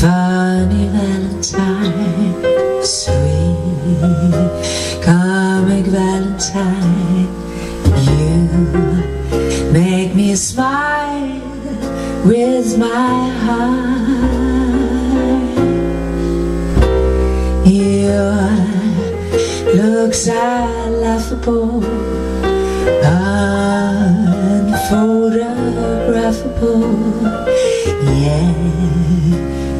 funny Valentine, sweet comic Valentine, make me smile with my heart. Your looks are laughable, unphotographable. Yeah.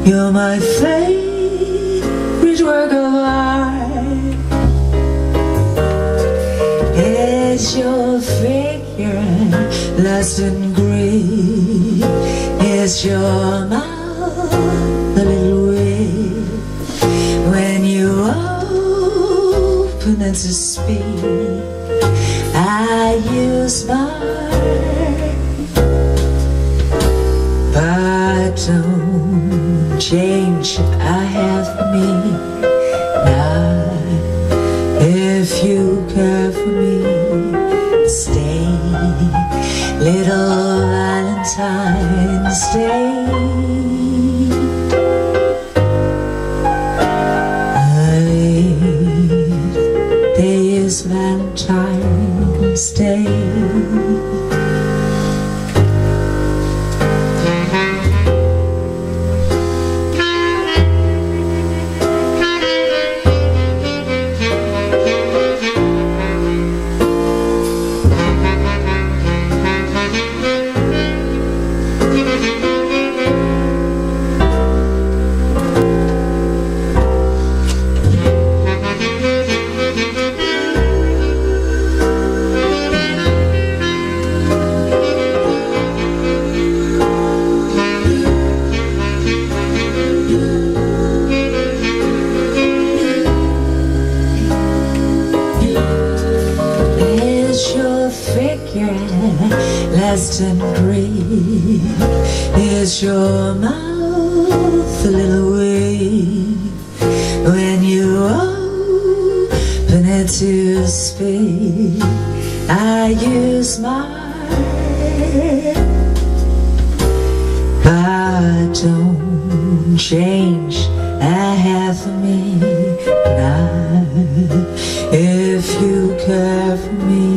You're my favorite work of art than great Is your mouth a little way When you open and to speak I use my but don't change I have me. Now if you care for me stay little Valentine stay Day less than green Is your mouth a little weak When you open it to speak I use my But don't change a half of me now If you care for me,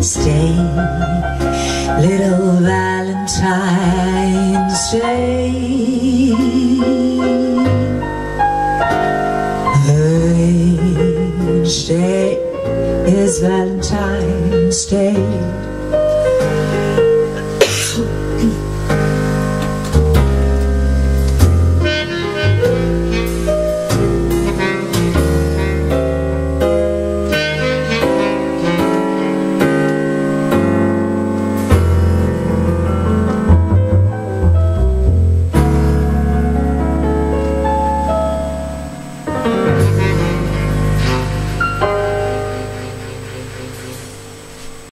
stay. Little Valentine's Day. Each day is Valentine's Day